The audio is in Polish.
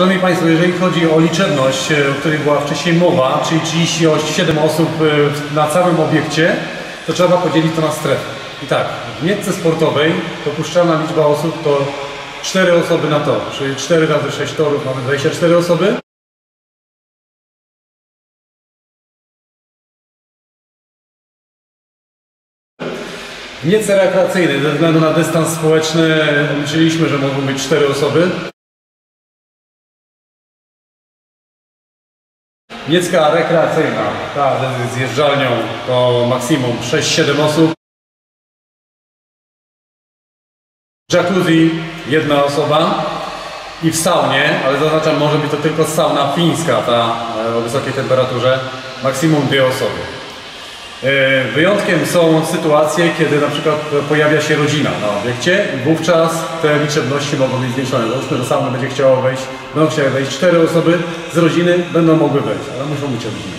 Szanowni Państwo, jeżeli chodzi o liczebność, e, o której była wcześniej mowa, czyli 37 osób e, na całym obiekcie, to trzeba podzielić to na strefy. I tak, w mietce sportowej dopuszczalna liczba osób to 4 osoby na tor, czyli 4 razy 6 torów mamy 24 osoby. W mietce rekreacyjnej, ze względu na dystans społeczny, liczyliśmy, że mogą być 4 osoby. Miecka rekreacyjna, ta z zjeżdżalnią to maksimum 6-7 osób. Jacuzzi jedna osoba i w saunie, ale zaznaczam, może być to tylko sauna fińska, ta e, o wysokiej temperaturze, maksimum dwie osoby. E, Wyjątkiem są sytuacje, kiedy na przykład pojawia się rodzina na obiekcie wówczas te liczebności mogą być zwiększone. Załóżmy, że sauny będzie chciało wejść, będą chciały wejść cztery osoby z rodziny, będą mogły wejść, ale muszą być rodziny.